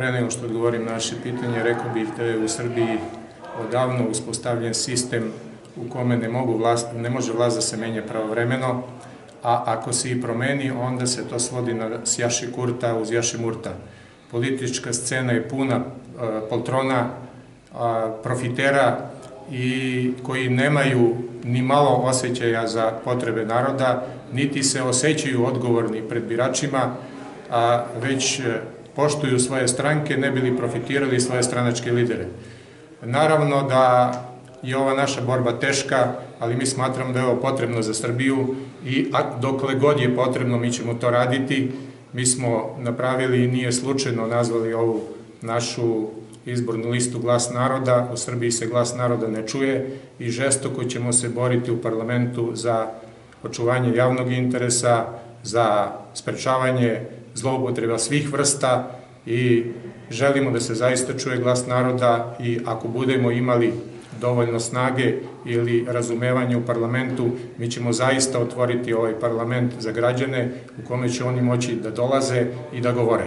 pre nego što odgovorim na naše pitanje, rekao bih da je u Srbiji odavno uspostavljen sistem u kome ne, mogu vlast, ne može vlast da se menja pravovremeno, a ako se i promeni, onda se to svodi na sjaši kurta uz jaši murta. Politička scena je puna e, poltrona, profitera i koji nemaju ni malo osjećaja za potrebe naroda, niti se osjećaju odgovorni pred biračima, a već e, poštuju svoje stranke, ne bili profitirali svoje stranačke lidere. Naravno da je ova naša borba teška, ali mi smatramo da je ovo potrebno za Srbiju i dokle god je potrebno mi ćemo to raditi. Mi smo napravili i nije slučajno nazvali ovu našu izbornu listu Glas naroda, u Srbiji se Glas naroda ne čuje i žestoko ćemo se boriti u parlamentu za očuvanje javnog interesa, za sprečavanje zloupotreba svih vrsta i želimo da se zaista čuje glas naroda i ako budemo imali dovoljno snage ili razumevanje u parlamentu, mi ćemo zaista otvoriti ovaj parlament za građane u kome će oni moći da dolaze i da govore.